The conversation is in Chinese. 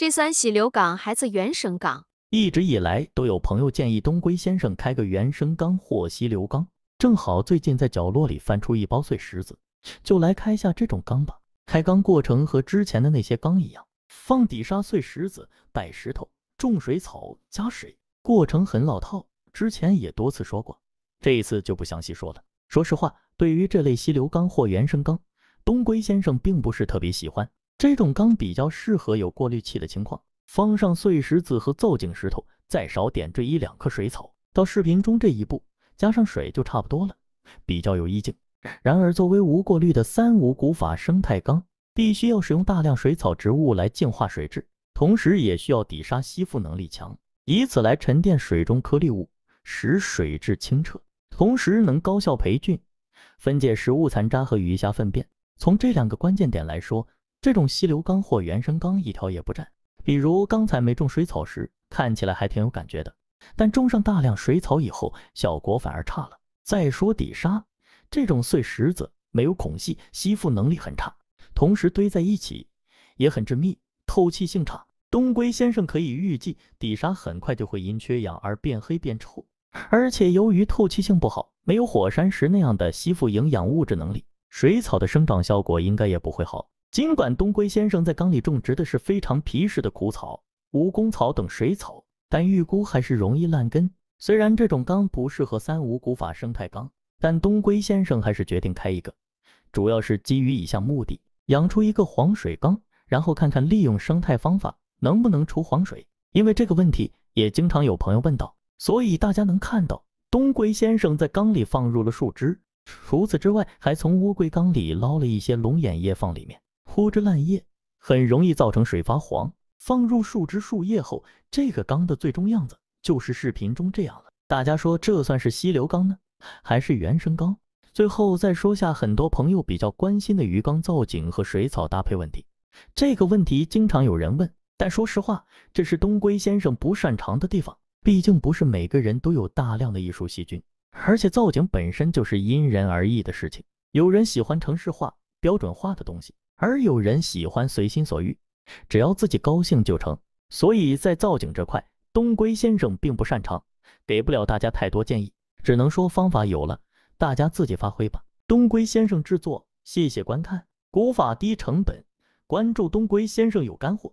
这算溪流缸还是原生缸？一直以来都有朋友建议东龟先生开个原生缸或溪流缸，正好最近在角落里翻出一包碎石子，就来开下这种缸吧。开缸过程和之前的那些缸一样，放底沙碎石子、摆石头、种水草、加水，过程很老套，之前也多次说过，这一次就不详细说了。说实话，对于这类溪流缸或原生缸，东龟先生并不是特别喜欢。这种缸比较适合有过滤器的情况，放上碎石子和造景石头，再少点缀一两颗水草，到视频中这一步加上水就差不多了，比较有意境。然而，作为无过滤的三无古法生态缸，必须要使用大量水草植物来净化水质，同时也需要底沙吸附能力强，以此来沉淀水中颗粒物，使水质清澈。同时能高效培菌，分解食物残渣和鱼虾粪便。从这两个关键点来说，这种溪流缸或原生缸一条也不占。比如刚才没种水草时，看起来还挺有感觉的，但种上大量水草以后，效果反而差了。再说底沙，这种碎石子没有孔隙，吸附能力很差，同时堆在一起也很致密，透气性差。东归先生可以预计，底沙很快就会因缺氧而变黑变臭。而且由于透气性不好，没有火山石那样的吸附营养物质能力，水草的生长效果应该也不会好。尽管东龟先生在缸里种植的是非常皮实的苦草、蜈蚣草等水草，但预估还是容易烂根。虽然这种缸不适合三无古法生态缸，但东龟先生还是决定开一个，主要是基于以下目的：养出一个黄水缸，然后看看利用生态方法能不能除黄水。因为这个问题也经常有朋友问到。所以大家能看到，东龟先生在缸里放入了树枝，除此之外，还从乌龟缸里捞了一些龙眼叶放里面。枯枝烂叶很容易造成水发黄。放入树枝、树叶后，这个缸的最终样子就是视频中这样了。大家说这算是溪流缸呢，还是原生缸？最后再说下很多朋友比较关心的鱼缸造景和水草搭配问题。这个问题经常有人问，但说实话，这是东龟先生不擅长的地方。毕竟不是每个人都有大量的艺术细菌，而且造景本身就是因人而异的事情。有人喜欢城市化、标准化的东西，而有人喜欢随心所欲，只要自己高兴就成。所以在造景这块，东龟先生并不擅长，给不了大家太多建议，只能说方法有了，大家自己发挥吧。东龟先生制作，谢谢观看，古法低成本，关注东龟先生有干货。